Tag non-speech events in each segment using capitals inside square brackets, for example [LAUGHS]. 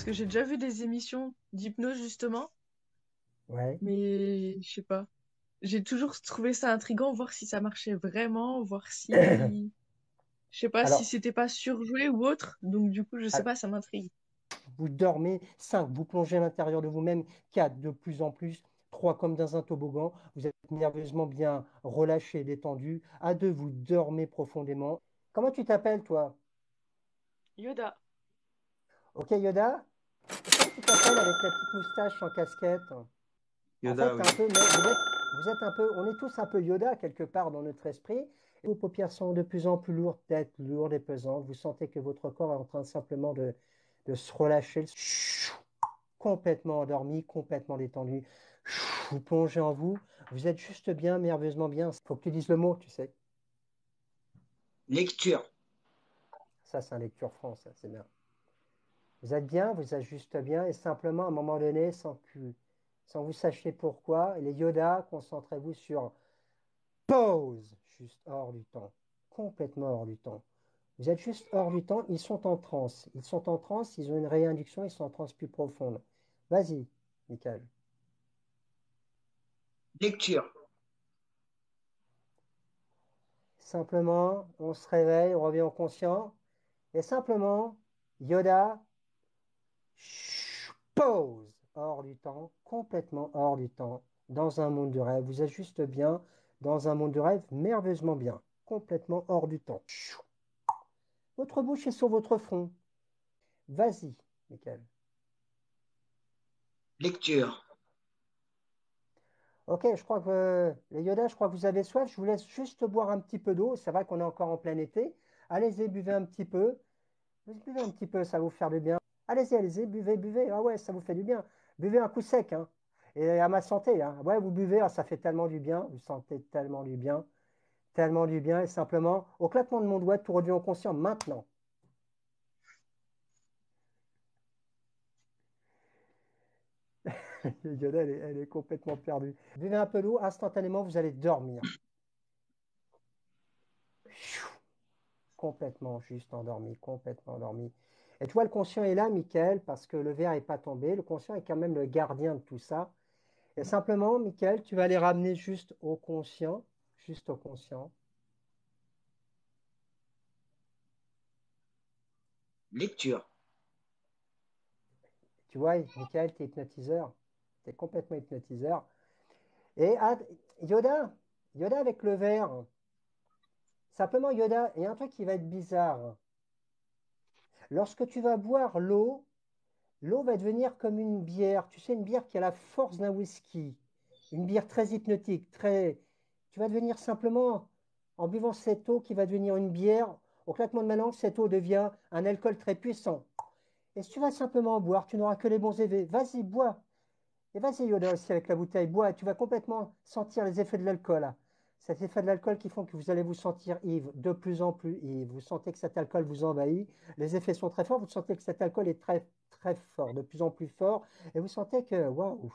parce que j'ai déjà vu des émissions d'hypnose justement, Ouais. mais je sais pas. J'ai toujours trouvé ça intriguant, voir si ça marchait vraiment, voir si, [COUGHS] je sais pas, si c'était pas surjoué ou autre. Donc du coup, je sais al- pas, ça m'intrigue. vous dormez. 5, vous plongez à l'intérieur de vous-même. 4, de plus en plus. 3, comme dans un toboggan. Vous êtes nerveusement bien relâché, détendu. À 2, vous dormez profondément. Comment tu t'appelles, toi? Yoda. Ok, Yoda? Comment tu t'appelles avec la petite moustache en casquette? En Yoda, fait, oui. un peu, mais vous êtes, vous êtes un peu, on est tous un peu Yoda quelque part dans notre esprit. Vos paupières sont de plus en plus lourdes, tête lourde et pesante. Vous sentez que votre corps est en train simplement de, de se relâcher, complètement endormi, complètement détendu. Vous plongez en vous. Vous êtes juste bien, merveilleusement bien. Il faut que tu dises le mot, tu sais. Lecture. Ça, c'est un lecture ça, c'est bien. Vous êtes bien, vous juste bien, et simplement, à un moment donné, sans que, sans vous sachiez pourquoi, les Yoda, concentrez-vous sur pause, juste hors du temps, complètement hors du temps. Vous êtes juste hors du temps, ils sont en transe. Ils sont en transe, ils ont une réinduction, ils sont en transe plus profonde. Vas-y, Michael. Lecture. Simplement, on se réveille, on revient au conscient, et simplement, Yoda, pause, hors du temps, complètement hors du temps, dans un monde de rêve. Vous êtes juste bien, dans un monde de rêve, merveilleusement bien, complètement hors du temps. Votre bouche est sur votre front. Vas-y, Michael. Lecture. Ok, je crois que les Yoda, je crois que vous avez soif. Je vous laisse juste boire un petit peu d'eau. C'est vrai qu'on est encore en plein été. Allez-y, buvez un petit peu. Vous buvez un petit peu, ça va vous faire du bien. Allez-y, allez-y, buvez, buvez. Ah ouais, ça vous fait du bien. Buvez un coup sec, hein. Et à ma santé, hein. Ouais, vous buvez, ah, ça fait tellement du bien. Vous sentez tellement du bien, tellement du bien. Et simplement, au claquement de mon doigt, tout revient au conscient maintenant. [LAUGHS] Yoda, elle elle est complètement perdue. Buvez un peu d'eau, instantanément, vous allez dormir. Complètement juste endormi, complètement endormi. Et tu vois, le conscient est là, Michael, parce que le verre n'est pas tombé. Le conscient est quand même le gardien de tout ça. Et simplement, Michael, tu vas les ramener juste au conscient, juste au conscient. Lecture. Tu vois, Michael, tu es hypnotiseur. Tu es complètement hypnotiseur. Et ah, Yoda, Yoda avec le verre. Simplement, Yoda, il y a un truc qui va être bizarre. Lorsque tu vas boire l'eau, l'eau va devenir comme une bière. Tu sais, une bière qui a la force d'un whisky. Une bière très hypnotique, très. Tu vas devenir simplement, en buvant cette eau qui va devenir une bière, au claquement de ma langue, cette eau devient un alcool très puissant. Et si tu vas simplement boire, tu n'auras que les bons effets. Vas-y, bois. Et vas-y, Yoda aussi avec la bouteille, bois. Et tu vas complètement sentir les effets de l'alcool. Cet effet de l'alcool qui font que vous allez vous sentir ivre, de plus en plus ivre. Vous sentez que cet alcool vous envahit. Les effets sont très forts. Vous sentez que cet alcool est très, très fort, de plus en plus fort. Et vous sentez que, waouh, vous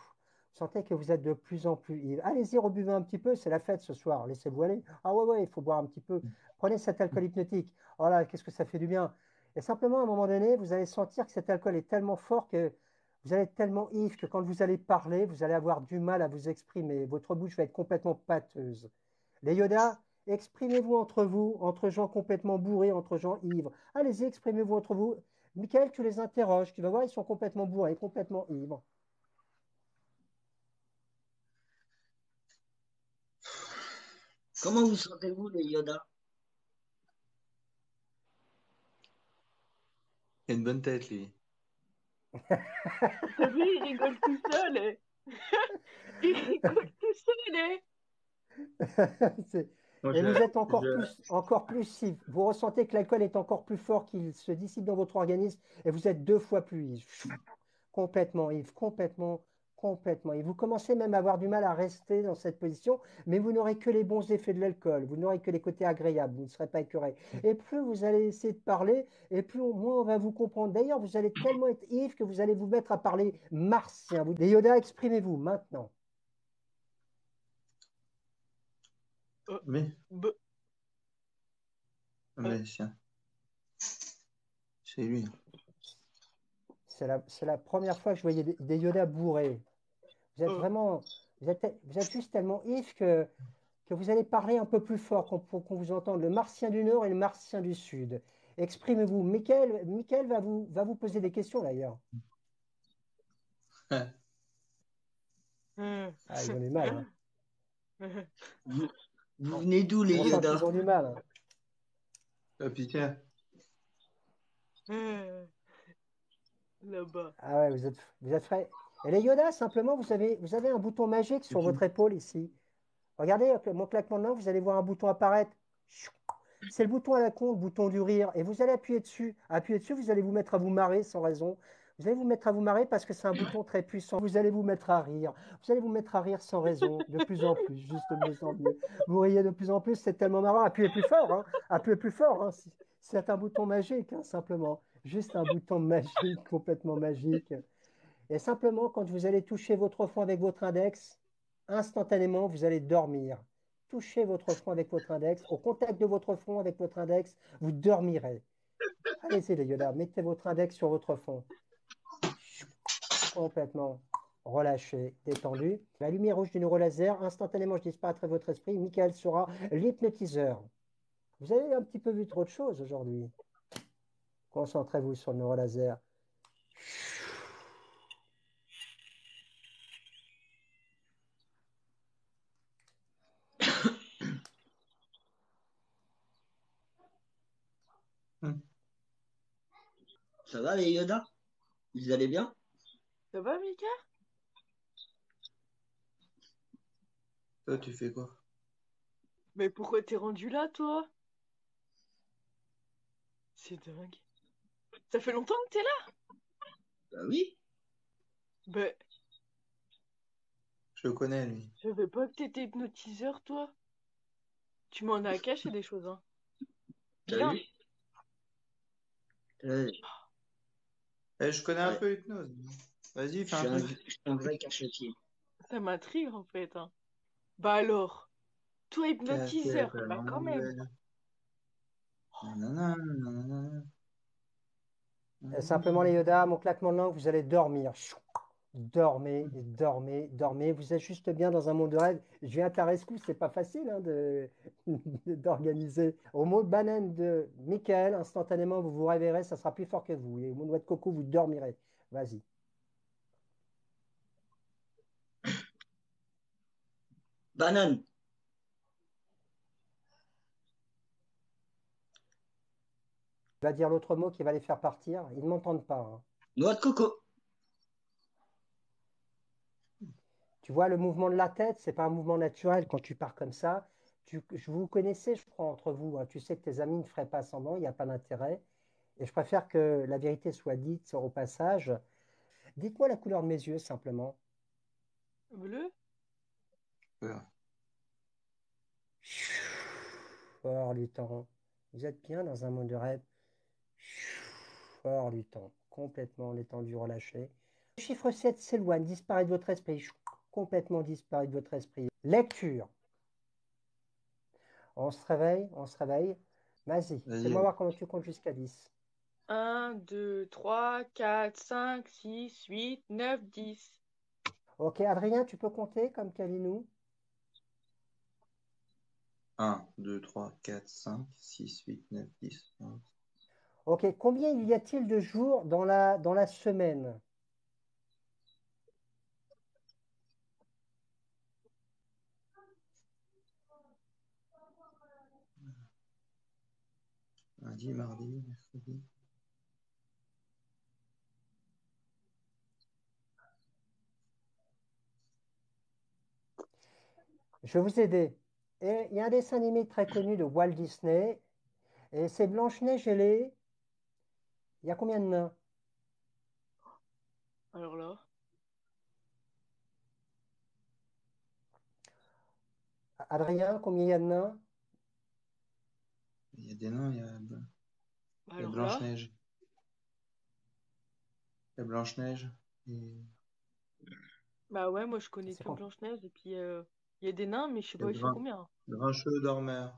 sentez que vous êtes de plus en plus ivre. Allez-y, rebuvez un petit peu. C'est la fête ce soir. Laissez-vous aller. Ah ouais, ouais, il faut boire un petit peu. Prenez cet alcool hypnotique. Oh là, qu'est-ce que ça fait du bien. Et simplement, à un moment donné, vous allez sentir que cet alcool est tellement fort que vous allez être tellement ivre que quand vous allez parler, vous allez avoir du mal à vous exprimer. Votre bouche va être complètement pâteuse. Les Yoda, exprimez-vous entre vous, entre gens complètement bourrés, entre gens ivres. Allez-y, exprimez-vous entre vous. Michael, tu les interroges, tu vas voir, ils sont complètement bourrés, complètement ivres. Comment vous sentez-vous, les Yoda? Il a une bonne tête, lui. [LAUGHS] Vu, il rigole tout seul. eh. [LAUGHS] Il rigole tout seul. eh. [LAUGHS] Et je- vous êtes encore je- plus, encore plus ivre. Vous ressentez que l'alcool est encore plus fort, qu'il se dissipe dans votre organisme et vous êtes deux fois plus ivre. Complètement ivre, complètement, complètement. Et vous commencez même à avoir du mal à rester dans cette position, mais vous n'aurez que les bons effets de l'alcool, vous n'aurez que les côtés agréables, vous ne serez pas écœuré. Et plus vous allez essayer de parler, et plus au moins on va vous comprendre. D'ailleurs, vous allez tellement être ivre que vous allez vous mettre à parler martien. Vous, les Yoda, exprimez-vous maintenant. Mais, Be- ah, mais tiens. C'est lui. C'est la, c'est la première fois que je voyais des, des Yoda bourrés. Vous êtes Oh. vraiment, vous êtes, vous êtes juste tellement if que, que vous allez parler un peu plus fort qu'on- pour qu'on vous entende. Le martien du Nord et le martien du Sud. Exprimez-vous. Michael, Michael va vous, va vous poser des questions d'ailleurs. [LAUGHS] Ah, ils ont du mal. hein. [LAUGHS] Vous, venez d'où, les On sent Yoda qu'ils ont du mal. hein. Ah, puis tiens, Hum. Là-bas. Ah ouais, vous êtes, vous êtes frais. Et les Yoda, simplement, vous avez, vous avez un bouton magique sur votre épaule ici. Regardez, avec mon claquement de main, vous allez voir un bouton apparaître. C'est le bouton à la con, le bouton du rire. Et vous allez appuyer dessus. Appuyer dessus, vous allez vous mettre à vous marrer sans raison. Vous allez vous mettre à vous marrer parce que c'est un bouton très puissant. Vous allez vous mettre à rire. Vous allez vous mettre à rire sans raison, de plus en plus, juste de mieux en mieux. Vous riez de plus en plus, c'est tellement marrant. Appuyez plus fort, hein. Appuyez plus fort. hein. C'est- un bouton magique, hein, simplement. Juste un bouton magique, complètement magique. Et simplement, quand vous allez toucher votre front avec votre index, instantanément, vous allez dormir. Touchez votre front avec votre index. Au contact de votre front avec votre index, vous dormirez. Allez-y, les Yoda, mettez votre index sur votre front. Complètement relâché, détendu. La lumière rouge du neurolaser, instantanément, je disparaîtrai votre esprit. Michael sera l'hypnotiseur. Vous avez un petit peu vu trop de choses aujourd'hui. Concentrez-vous sur le neurolaser. Ça va, les Yoda? Vous allez bien? Ça va, Mika? Toi, tu fais quoi? Mais pourquoi t'es rendu là, toi? C'est dingue. Ça fait longtemps que t'es là? Bah oui. Ben, Je le connais, lui. je savais pas que t'étais hypnotiseur, toi. Tu m'en as caché des choses, hein. Bien. vu Euh, Eh, je connais un peu l'hypnose. Vas-y, Je fais suis un truc. je suis un vrai cachetier. Ça m'intrigue, en fait, hein. Bah alors, toi hypnotiseur, bah quand même. Nanana, nanana. Et simplement, les Yoda, mon claquement de langue, vous allez dormir. Dormez, dormez, dormez. Vous êtes juste bien dans un monde de rêve. Je viens à ta rescousse, c'est pas facile hein, de, [LAUGHS] d'organiser. Au mot de banane de Michael, instantanément, vous vous réveillerez, ça sera plus fort que vous. Et au mot de noix de coco, vous dormirez. Vas-y. Banane. Il va dire l'autre mot qui va les faire partir. Ils ne m'entendent pas. hein. Noix de coco. Tu vois, le mouvement de la tête, c'est pas un mouvement naturel quand tu pars comme ça. Tu, je vous connaissez, je crois, entre vous. hein. Tu sais que tes amis ne feraient pas semblant, il n'y a pas d'intérêt. Et je préfère que la vérité soit dite au passage. Dites-moi la couleur de mes yeux, simplement. Bleu? Hors du temps. Vous êtes bien dans un monde de rêve. Hors du temps. Complètement détendu, relâché. Le chiffre 7 s'éloigne, disparaît de votre esprit. Complètement disparaît de votre esprit. Lecture. On se réveille, on se réveille. Vas-y, Vas-y. fais-moi voir comment tu comptes jusqu'à 10. 1, 2, 3, 4, 5, 6, 8, 9, 10. Ok, Adrien, tu peux compter comme Kalinou 1, 2, 3, 4, 5, 6, 8, 9, 10, 11. Ok, combien y a-t-il de jours dans la, dans la semaine? Lundi, mardi, mercredi. Je vais vous aider. Et il y a un dessin animé très connu de Walt Disney. Et c'est Blanche-Neige et les... Il y a combien de nains? Alors là, Adrien, combien il y a de nains? Il y a des nains, il y a, il y a Blanche-Neige. Il y a Blanche-Neige. Et... bah ouais, moi je connais que Blanche-Neige et puis euh, il y a des nains, mais je sais pas, ils sont Grin- combien. Grincheux, dormeur.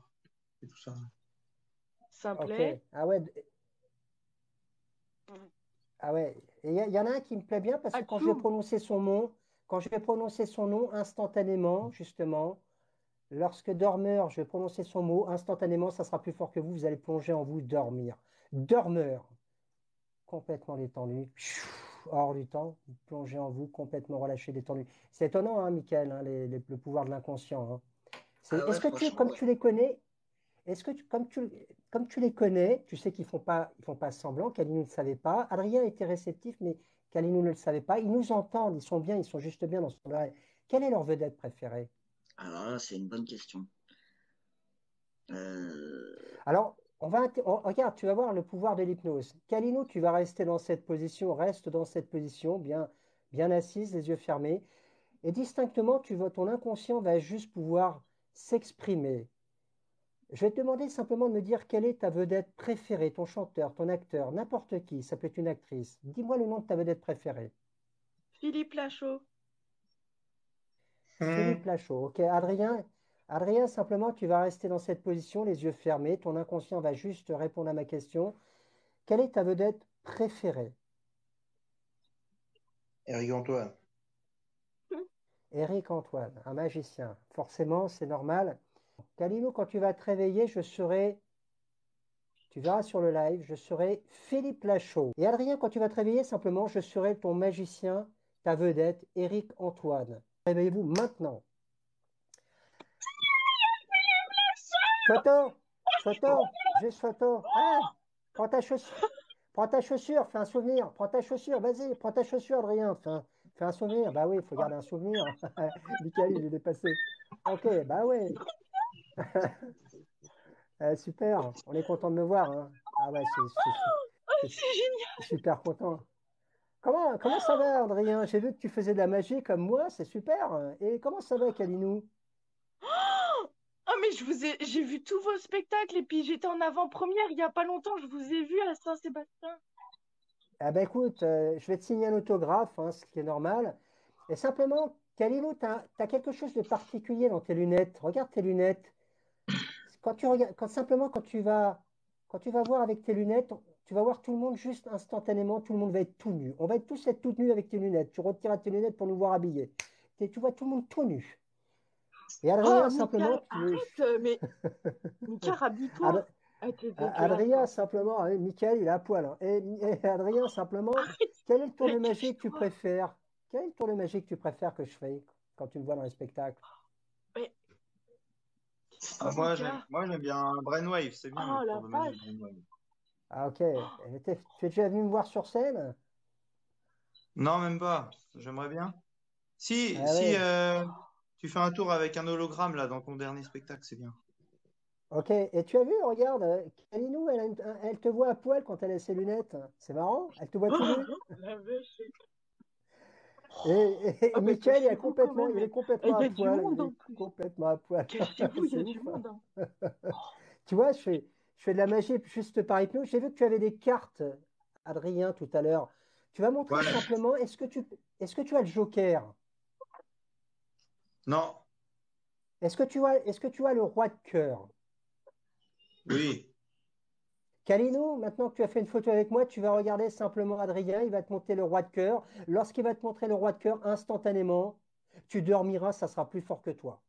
Et tout ça. Ça me Ok. plaît. Ah ouais. Ah ouais. Et il y, en a un qui me plaît bien parce que quand je vais prononcer son nom, quand je vais prononcer son nom instantanément, justement, lorsque dormeur, je vais prononcer son mot instantanément, ça sera plus fort que vous, vous allez plonger en vous, dormir. Dormeur, complètement détendu, hors du temps, plonger en vous, complètement relâché, détendu. C'est étonnant, hein, Michael, hein, les- les- le pouvoir de l'inconscient. hein. Ah ouais, Est-ce que tu, comme ouais. tu les connais, est-ce que tu, comme tu, comme tu les connais, tu sais qu'ils font pas, ils font pas semblant, Kalinou ne le savait pas, Adrien était réceptif, mais Kalinou ne le savait pas. Ils nous entendent, ils sont bien, ils sont juste bien dans son oreille. Quelle est leur vedette préférée? Alors là, c'est une bonne question. Euh, Alors, on va, on- regarde, tu vas voir le pouvoir de l'hypnose. Kalinou, tu vas rester dans cette position, reste dans cette position, bien, bien assise, les yeux fermés. Et distinctement, tu vas, ton inconscient va juste pouvoir s'exprimer. Je vais te demander simplement de me dire quelle est ta vedette préférée, ton chanteur, ton acteur, n'importe qui, ça peut être une actrice. Dis-moi le nom de ta vedette préférée. Philippe Lachaud. Philippe Lachaud. Ok, Adrien, Adrien, simplement, tu vas rester dans cette position, les yeux fermés. Ton inconscient va juste répondre à ma question. Quelle est ta vedette préférée? Eric Antoine. Éric Antoine, un magicien. Forcément, c'est normal. Kalilou, quand tu vas te réveiller, je serai, tu verras sur le live, je serai Philippe Lachaud. Et Adrien, quand tu vas te réveiller, simplement, je serai ton magicien, ta vedette, Éric Antoine. Réveillez-vous maintenant. Photo, photo, juste photo. Ah, prends ta chaussure, prends ta chaussure, fais un souvenir. Prends ta chaussure, vas-y, prends ta chaussure, Adrien. Fais un, fais un souvenir. Bah oui, il faut garder un souvenir. [LAUGHS] Michael, il est dépassé. Ok, bah oui. [LAUGHS] Euh, super, on est content de me voir. hein. Ah ouais, c'est- Oh, c'est génial. super content. Comment, comment ça va, Adrien? J'ai vu que tu faisais de la magie comme moi, c'est super. Et comment ça va, Kalinou? Je vous ai, j'ai vu tous vos spectacles et puis j'étais en avant-première il y a pas longtemps. Je vous ai vu à Saint-Sébastien. Ah ben écoute, euh, je vais te signer un autographe, hein, ce qui est normal. Et simplement, Kalinou, tu as, quelque chose de particulier dans tes lunettes. Regarde tes lunettes. Quand tu regardes, simplement quand tu vas, quand tu vas voir avec tes lunettes, tu vas voir tout le monde juste instantanément, tout le monde va être tout nu. On va être tous être tout nus avec tes lunettes. Tu retireras tes lunettes pour nous voir habillés. Tu vois tout le monde tout nu. Et Adrien, Oh, simplement, tu arrête, euh, mais [LAUGHS] Mickaël, habille-toi. Ad- Ah, A- Adrien, simplement, hein, Michael, il est à poil. hein. Et, et Adrien, simplement, Arrête. quel est le tour de Mais magie que tu préfères? Quel est le tour de magie que tu préfères que je fais quand tu me vois dans les spectacles? Ah, moi, j'aime, moi, j'aime bien Brainwave, c'est bien. Oh, le la tour de magie vache. Brainwave. Ah, ok. Tu es déjà venu me voir sur scène? Non, même pas. J'aimerais bien. Si, Ah si ouais. euh, tu fais un tour avec un hologramme là dans ton dernier spectacle, c'est bien. Ok. Et tu as vu, regarde, Kalinou, elle, a une- elle te voit à poil quand elle a ses lunettes. C'est marrant. Elle te voit tout nu. [LAUGHS] Et, et, et Ah, mais Michael, il est complètement, il est à poil. Il est complètement à poil. Cachez-vous, il y a [LAUGHS] C'est du ouf, hein. monde. [LAUGHS] Tu vois, je fais, je fais de la magie juste par hypnose. J'ai vu que tu avais des cartes, Adrien, tout à l'heure. Tu vas montrer Ouais. simplement, est-ce que tu, est-ce que tu as le joker? Non, Est-ce que tu as, est-ce que tu as le roi de cœur? oui. Kalino, maintenant que tu as fait une photo avec moi, tu vas regarder simplement Adrien, il va te montrer le roi de cœur. Lorsqu'il va te montrer le roi de cœur, instantanément, tu dormiras, ça sera plus fort que toi.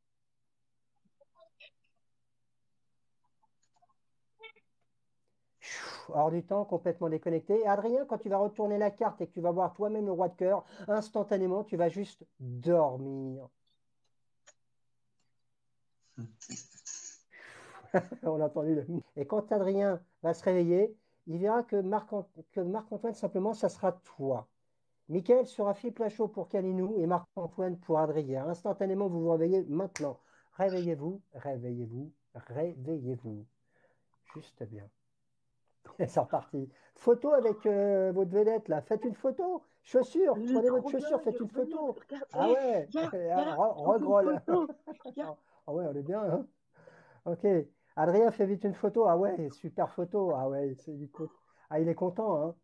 Hors du temps, complètement déconnecté. Et Adrien, quand tu vas retourner la carte et que tu vas voir toi-même le roi de cœur, instantanément, tu vas juste dormir. [LAUGHS] On a entendu le... Et quand Adrien va se réveiller, il verra que Marc, que Marc-Antoine, simplement, ça sera toi. Michael sera Philippe Lachaud pour Calinou et Marc-Antoine pour Adrien. Instantanément, vous vous réveillez maintenant. Réveillez-vous, réveillez-vous, réveillez-vous. Juste bien. [LAUGHS] C'est reparti. Photo avec euh, votre vedette, là. Faites une photo. Chaussures, prenez votre chaussure, faites une photo. Ah ouais, viens, [LAUGHS] Ah ouais, on est bien. hein. Ok. Adrien fait vite une photo. Ah ouais, super photo. Ah ouais, c'est- il ah, il est content. hein.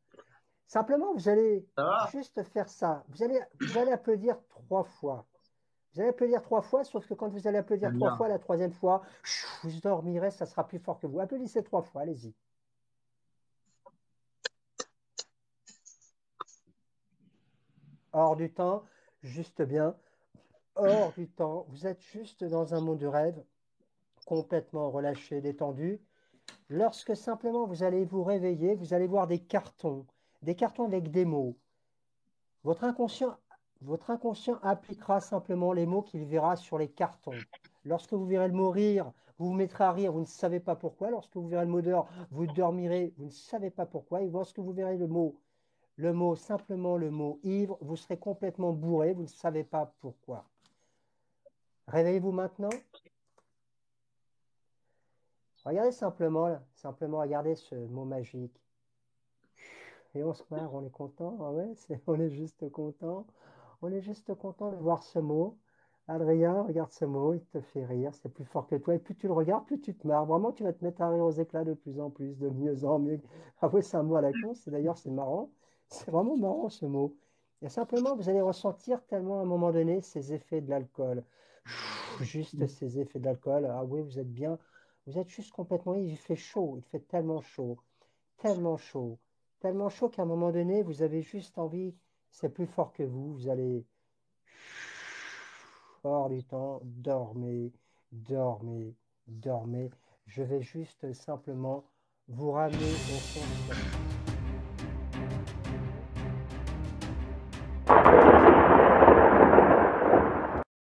Simplement, vous allez juste faire ça. Vous allez, vous allez applaudir trois fois. Vous allez applaudir trois fois, sauf que quand vous allez applaudir trois fois, la troisième fois, vous dormirez, ça sera plus fort que vous. Applaudissez trois fois, allez-y. hors du temps, juste bien, hors du temps. Vous êtes juste dans un monde de rêve, complètement relâché, détendu. Lorsque simplement vous allez vous réveiller, vous allez voir des cartons, des cartons avec des mots. Votre inconscient, appliquera simplement les mots qu'il verra sur les cartons. Lorsque vous verrez le mot rire, vous vous mettrez à rire, vous ne savez pas pourquoi. Lorsque vous verrez le mot d'heure, vous dormirez, vous ne savez pas pourquoi. Et lorsque vous verrez le mot, le mot, simplement le mot ivre, vous serez complètement bourré, vous ne savez pas pourquoi. Réveillez-vous maintenant. Regardez simplement, là, simplement, regardez ce mot magique. Et on se marre, on est content, ah ouais, on est juste content. On est juste content de voir ce mot. Adrien, regarde ce mot, il te fait rire, c'est plus fort que toi. Et plus tu le regardes, plus tu te marres. Vraiment, tu vas te mettre à rire aux éclats de plus en plus, de mieux en mieux. Ah oui, c'est un mot à la con, c'est d'ailleurs, c'est marrant. C'est vraiment marrant ce mot. Et simplement, vous allez ressentir tellement à un moment donné ces effets de l'alcool. Juste ces effets de l'alcool. Ah oui, vous êtes bien. Vous êtes juste complètement. Il fait chaud. Il fait tellement chaud. Tellement chaud. Tellement chaud qu'à un moment donné, vous avez juste envie. C'est plus fort que vous. Vous allez. Hors du temps. Dormez. Dormez. Dormez. Je vais juste simplement vous ramener au fond.